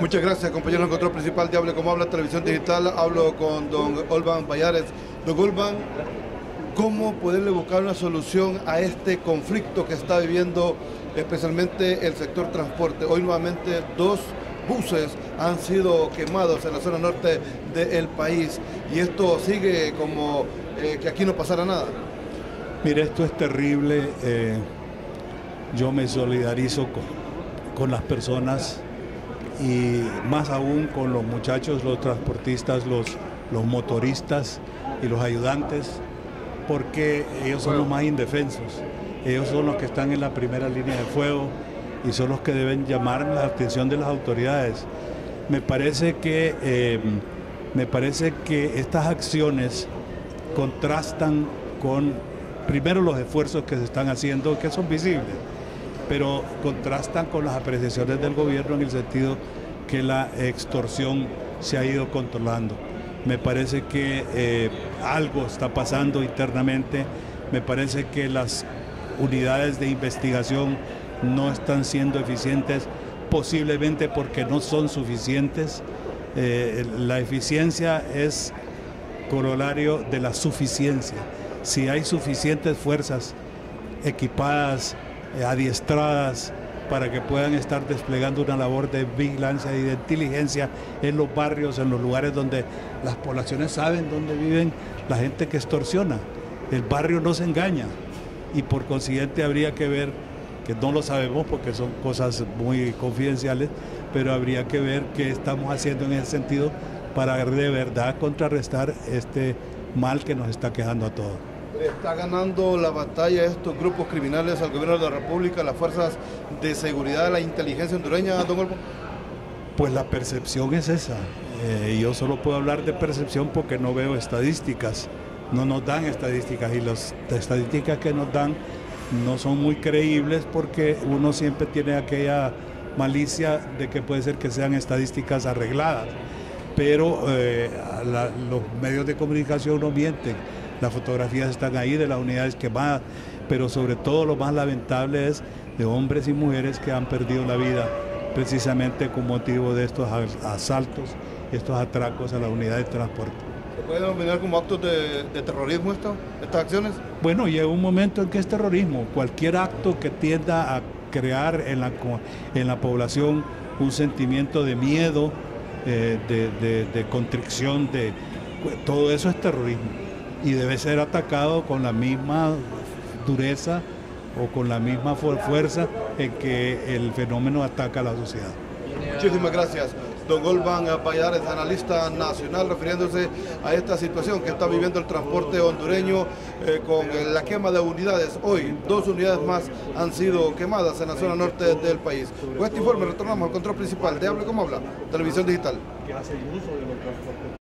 Muchas gracias, compañero del control principal de Hable como habla Televisión Digital. Hablo con don Olvan Payares. Don Olvan, ¿cómo poderle buscar una solución a este conflicto que está viviendo especialmente el sector transporte? Hoy nuevamente dos buses han sido quemados en la zona norte del país y esto sigue como eh, que aquí no pasara nada. Mire, esto es terrible. Eh, yo me solidarizo con, con las personas y más aún con los muchachos, los transportistas, los, los motoristas y los ayudantes, porque ellos son los más indefensos. Ellos son los que están en la primera línea de fuego y son los que deben llamar la atención de las autoridades. Me parece que, eh, me parece que estas acciones contrastan con, primero, los esfuerzos que se están haciendo, que son visibles, pero contrastan con las apreciaciones del gobierno en el sentido que la extorsión se ha ido controlando. Me parece que eh, algo está pasando internamente, me parece que las unidades de investigación no están siendo eficientes, posiblemente porque no son suficientes. Eh, la eficiencia es corolario de la suficiencia. Si hay suficientes fuerzas equipadas, eh, adiestradas, para que puedan estar desplegando una labor de vigilancia y de inteligencia en los barrios, en los lugares donde las poblaciones saben dónde viven la gente que extorsiona. El barrio no se engaña y por consiguiente habría que ver, que no lo sabemos porque son cosas muy confidenciales, pero habría que ver qué estamos haciendo en ese sentido para de verdad contrarrestar este mal que nos está quejando a todos. ¿Está ganando la batalla estos grupos criminales al gobierno de la República, las fuerzas de seguridad, la inteligencia hondureña, don Olmo? Pues la percepción es esa. Eh, yo solo puedo hablar de percepción porque no veo estadísticas. No nos dan estadísticas y las estadísticas que nos dan no son muy creíbles porque uno siempre tiene aquella malicia de que puede ser que sean estadísticas arregladas. Pero eh, los medios de comunicación no mienten las fotografías están ahí de las unidades quemadas, pero sobre todo lo más lamentable es de hombres y mujeres que han perdido la vida precisamente con motivo de estos asaltos, estos atracos a las unidades de transporte. ¿Se puede denominar como actos de, terrorismo esto, estas acciones? Bueno, llega un momento en que es terrorismo. Cualquier acto que tienda a crear en la, en la población un sentimiento de miedo, eh, de, de constricción, de, todo eso es terrorismo y debe ser atacado con la misma dureza o con la misma fuerza en que el fenómeno ataca a la sociedad. Muchísimas gracias. Don Golban Valladares, analista nacional, refiriéndose a esta situación que está viviendo el transporte hondureño eh, con la quema de unidades. Hoy, dos unidades más han sido quemadas en la zona norte del país. Con este informe retornamos al control principal de Hable como Habla, Televisión Digital.